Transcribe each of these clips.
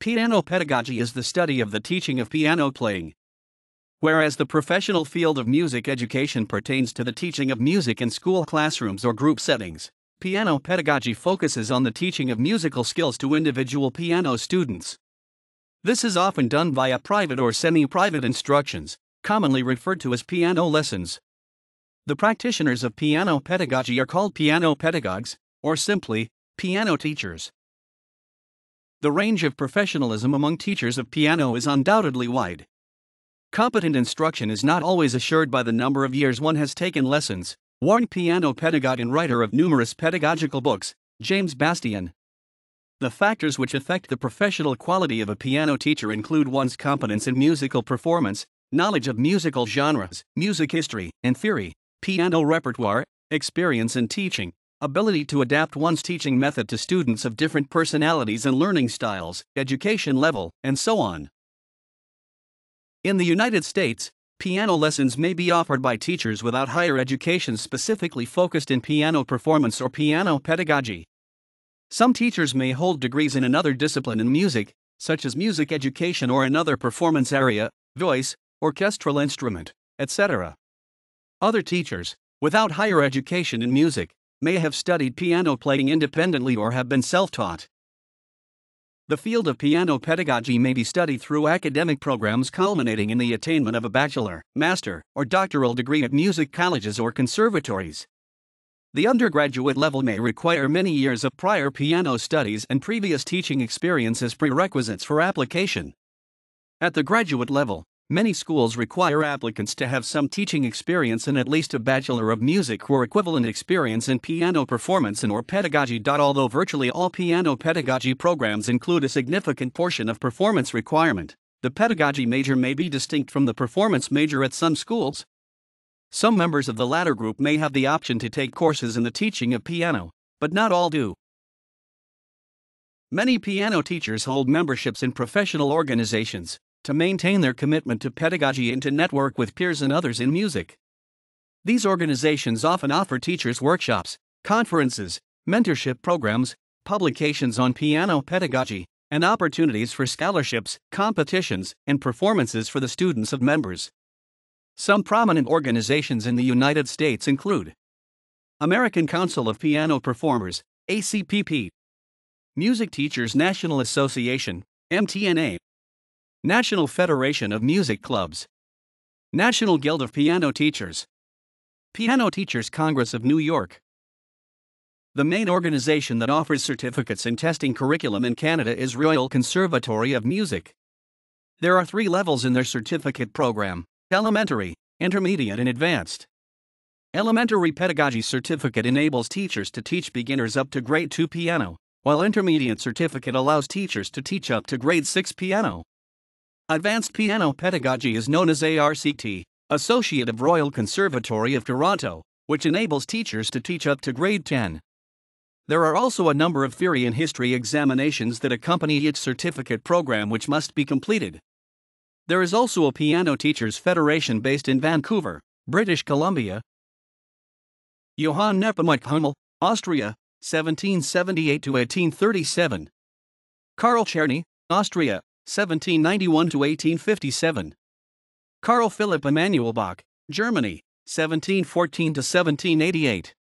Piano pedagogy is the study of the teaching of piano playing. Whereas the professional field of music education pertains to the teaching of music in school classrooms or group settings, piano pedagogy focuses on the teaching of musical skills to individual piano students. This is often done via private or semi private instructions, commonly referred to as piano lessons. The practitioners of piano pedagogy are called piano pedagogues, or simply, piano teachers. The range of professionalism among teachers of piano is undoubtedly wide. Competent instruction is not always assured by the number of years one has taken lessons, warned piano pedagogue and writer of numerous pedagogical books, James Bastien. The factors which affect the professional quality of a piano teacher include one's competence in musical performance, knowledge of musical genres, music history and theory, piano repertoire, experience in teaching, ability to adapt one's teaching method to students of different personalities and learning styles, education level, and so on. In the United States, piano lessons may be offered by teachers without higher education specifically focused in piano performance or piano pedagogy. Some teachers may hold degrees in another discipline in music, such as music education or another performance area, voice, orchestral instrument, etc. Other teachers, without higher education in music, may have studied piano playing independently or have been self taught. The field of piano pedagogy may be studied through academic programs culminating in the attainment of a bachelor, master, or doctoral degree at music colleges or conservatories. The undergraduate level may require many years of prior piano studies and previous teaching experience as prerequisites for application. At the graduate level, Many schools require applicants to have some teaching experience and at least a Bachelor of Music or equivalent experience in piano performance and or pedagogy. Although virtually all piano pedagogy programs include a significant portion of performance requirement, the pedagogy major may be distinct from the performance major at some schools. Some members of the latter group may have the option to take courses in the teaching of piano, but not all do. Many piano teachers hold memberships in professional organizations, to maintain their commitment to pedagogy and to network with peers and others in music. These organizations often offer teachers workshops, conferences, mentorship programs, publications on piano pedagogy, and opportunities for scholarships, competitions, and performances for the students of members. Some prominent organizations in the United States include American Council of Piano Performers, ACPP, Music Teachers National Association, MTNA, National Federation of Music Clubs, National Guild of Piano Teachers, Piano Teachers Congress of New York. The main organization that offers certificates in testing curriculum in Canada is Royal Conservatory of Music. There are three levels in their certificate program elementary, intermediate, and advanced. Elementary Pedagogy Certificate enables teachers to teach beginners up to grade 2 piano, while Intermediate Certificate allows teachers to teach up to grade 6 piano. Advanced Piano Pedagogy is known as ARCT, Associate of Royal Conservatory of Toronto, which enables teachers to teach up to grade 10. There are also a number of theory and history examinations that accompany each certificate program which must be completed. There is also a Piano Teachers Federation based in Vancouver, British Columbia. Johann Nepomuk Hummel, Austria, 1778 to 1837. Carl Czerny, Austria, 1791 to 1857. Carl Philipp Emanuel Bach, Germany, 1714 to 1788.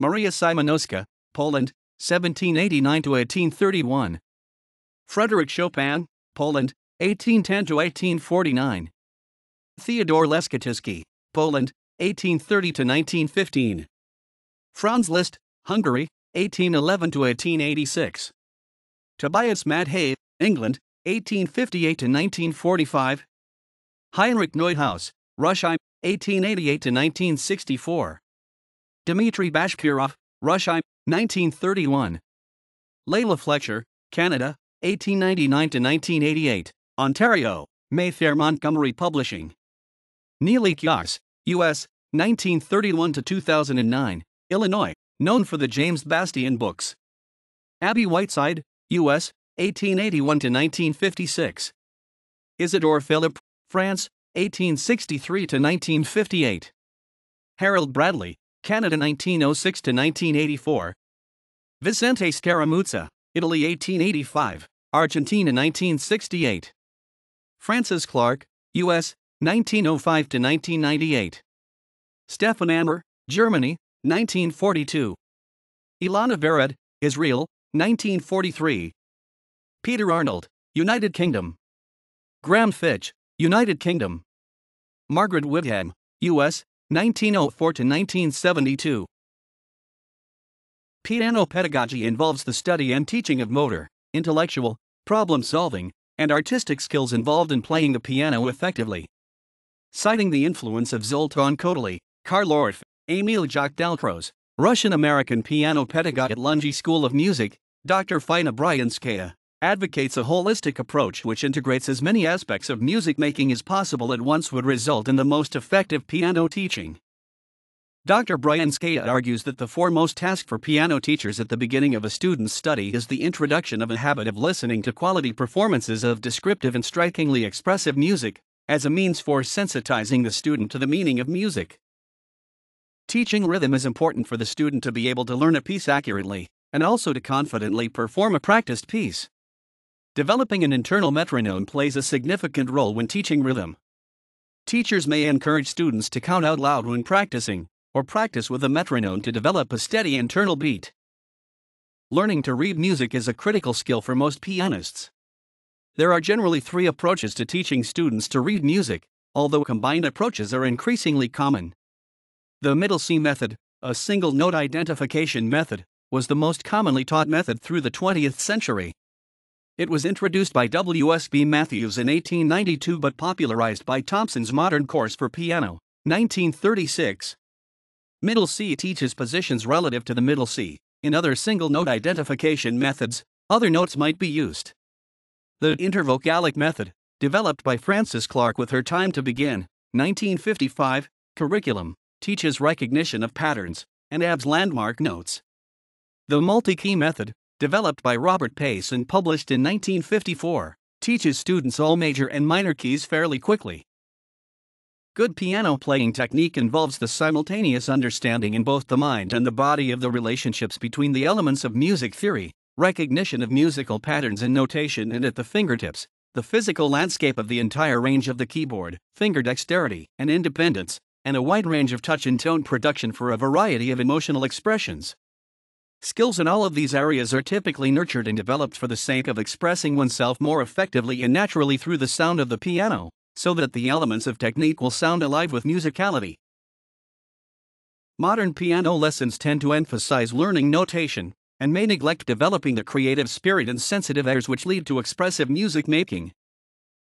Maria Szymanowska, Poland, 1789 to 1831. Frederick Chopin, Poland, 1810 to 1849. Theodore Leschetizky, Poland, 1830 to 1915. Franz Liszt, Hungary, 1811 to 1886. Tobias Matthay, England, 1858 to 1945. Heinrich Neuhaus, Russia, 1888 to 1964. Dmitry Bashkirov, Russia, 1931. Leila Fletcher, Canada, 1899 to 1988. Ontario, Mayfair Montgomery Publishing. Neely Kios, U.S., 1931 to 2009. Illinois, known for the James Bastien books. Abby Whiteside, U.S., 1881 to 1956. Isidore Philipp, France, 1863 to 1958. Harold Bradley, Canada 1906 to 1984. Vicente Scaramuzza, Italy 1885. Argentina 1968. Frances Clark, U.S., 1905 to 1998. Stefan Ammer, Germany, 1942. Ilana Vered, Israel, 1943. Peter Arnold, United Kingdom. Graham Fitch, United Kingdom. Margaret Whitham, U.S., 1904 to 1972. Piano pedagogy involves the study and teaching of motor, intellectual, problem solving, and artistic skills involved in playing the piano effectively. Citing the influence of Zoltan Kodaly, Carl Orff, Emil Jacques Dalcroze, Russian American piano pedagogue at Longy School of Music, Dr. Faina Bryanskaya, advocates a holistic approach which integrates as many aspects of music making as possible at once would result in the most effective piano teaching. Dr. Bryanskaya argues that the foremost task for piano teachers at the beginning of a student's study is the introduction of a habit of listening to quality performances of descriptive and strikingly expressive music, as a means for sensitizing the student to the meaning of music. Teaching rhythm is important for the student to be able to learn a piece accurately, and also to confidently perform a practiced piece. Developing an internal metronome plays a significant role when teaching rhythm. Teachers may encourage students to count out loud when practicing, or practice with a metronome to develop a steady internal beat. Learning to read music is a critical skill for most pianists. There are generally three approaches to teaching students to read music, although combined approaches are increasingly common. The middle C method, a single note identification method, was the most commonly taught method through the 20th century. It was introduced by W.S.B. Matthews in 1892 but popularized by Thompson's Modern Course for Piano, 1936. Middle C teaches positions relative to the middle C. In other single note identification methods, other notes might be used. The intervallic method, developed by Frances Clark with her Time to Begin, 1955, curriculum, teaches recognition of patterns and ABS landmark notes. The multi key method, developed by Robert Pace and published in 1954, teaches students all major and minor keys fairly quickly. Good piano playing technique involves the simultaneous understanding in both the mind and the body of the relationships between the elements of music theory, recognition of musical patterns and notation, and at the fingertips, the physical landscape of the entire range of the keyboard, finger dexterity and independence, and a wide range of touch and tone production for a variety of emotional expressions. Skills in all of these areas are typically nurtured and developed for the sake of expressing oneself more effectively and naturally through the sound of the piano so that the elements of technique will sound alive with musicality. Modern piano lessons tend to emphasize learning notation and may neglect developing the creative spirit and sensitive airs which lead to expressive music making.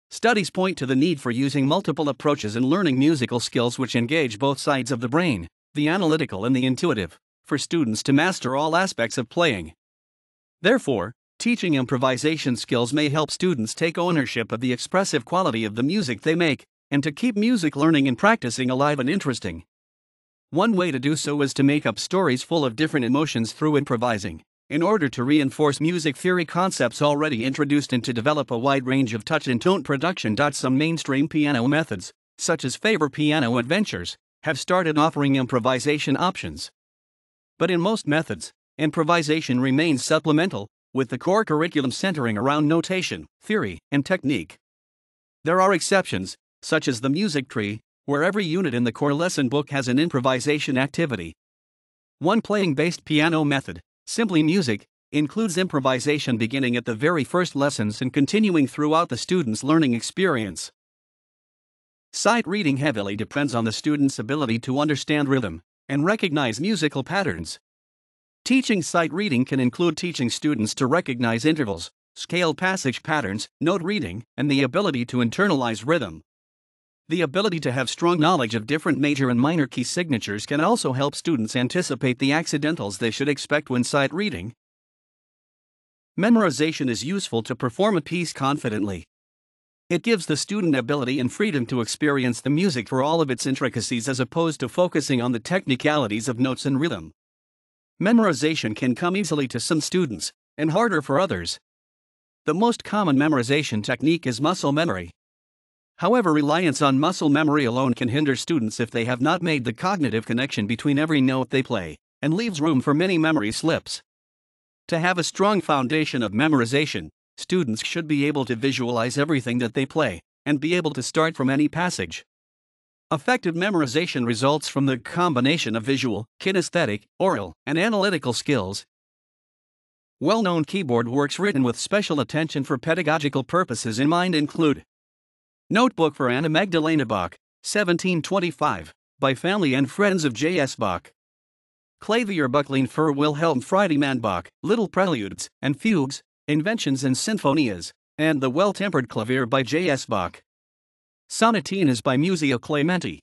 Studies point to the need for using multiple approaches in learning musical skills which engage both sides of the brain, the analytical and the intuitive, for students to master all aspects of playing. Therefore, Teaching improvisation skills may help students take ownership of the expressive quality of the music they make, and to keep music learning and practicing alive and interesting. One way to do so is to make up stories full of different emotions through improvising, in order to reinforce music theory concepts already introduced and to develop a wide range of touch and tone production. Some mainstream piano methods, such as Faber Piano Adventures, have started offering improvisation options. But in most methods, improvisation remains supplemental, with the core curriculum centering around notation, theory, and technique. There are exceptions, such as the music tree, where every unit in the core lesson book has an improvisation activity. One playing based piano method, Simply Music, includes improvisation beginning at the very first lessons and continuing throughout the student's learning experience. Sight reading heavily depends on the student's ability to understand rhythm and recognize musical patterns. Teaching sight reading can include teaching students to recognize intervals, scale passage patterns, note reading, and the ability to internalize rhythm. The ability to have strong knowledge of different major and minor key signatures can also help students anticipate the accidentals they should expect when sight reading. Memorization is useful to perform a piece confidently. It gives the student ability and freedom to experience the music for all of its intricacies as opposed to focusing on the technicalities of notes and rhythm. Memorization can come easily to some students, and harder for others. The most common memorization technique is muscle memory. However, reliance on muscle memory alone can hinder students if they have not made the cognitive connection between every note they play, and leaves room for many memory slips. To have a strong foundation of memorization, students should be able to visualize everything that they play and be able to start from any passage. Effective memorization results from the combination of visual, kinesthetic, aural, and analytical skills. Well known keyboard works written with special attention for pedagogical purposes in mind include Notebook for Anna Magdalena Bach, 1725, by family and friends of J.S. Bach. Klavierbüchlein für Wilhelm Friedemann Bach, Little Preludes and Fugues, Inventions and Sinfonias, and The Well Tempered Clavier by J.S. Bach. Sonatinas by Muzio Clementi.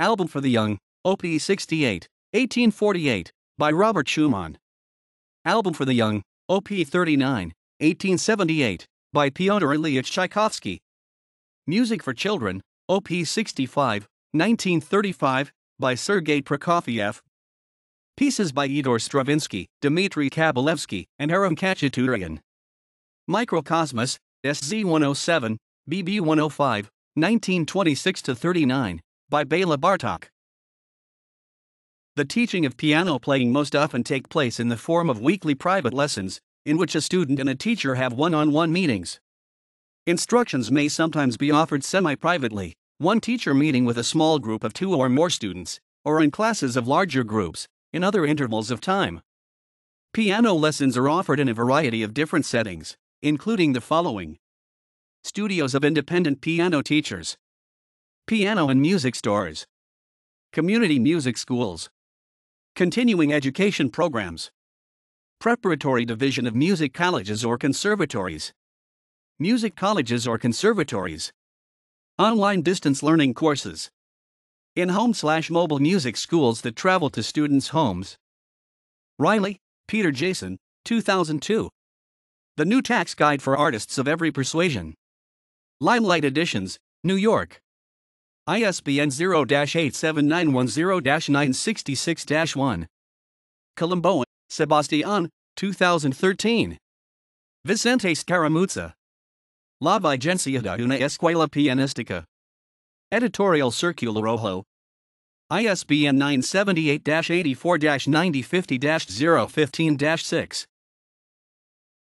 Album for the Young, Op. 68, 1848, by Robert Schumann. Album for the Young, Op. 39, 1878, by Pyotr Ilyich Tchaikovsky. Music for Children, Op. 65, 1935, by Sergei Prokofiev. Pieces by Igor Stravinsky, Dmitry Kabalevsky, and Aram Khachaturian. Mikrokosmos, SZ 107, BB 105, 1926 39, by Bela Bartok. The teaching of piano playing most often take place in the form of weekly private lessons, in which a student and a teacher have one-on-one meetings. Instructions may sometimes be offered semi-privately, one teacher meeting with a small group of two or more students, or in classes of larger groups, in other intervals of time. Piano lessons are offered in a variety of different settings, including the following. Studios of independent piano teachers, piano and music stores, community music schools, continuing education programs, preparatory division of music colleges or conservatories. Music colleges or conservatories, online distance learning courses, in home slash mobile music schools that travel to students' homes. Riley, Peter Jason, 2002. The New Tax Guide for Artists of Every Persuasion. Limelight Editions, New York. ISBN 0 87910 966 1. Colombo, Sebastian, 2013. Vicente Scaramuzza. La Vigencia de una Escuela Pianística. Editorial Circular Rojo. ISBN 978 84 9050 015 6.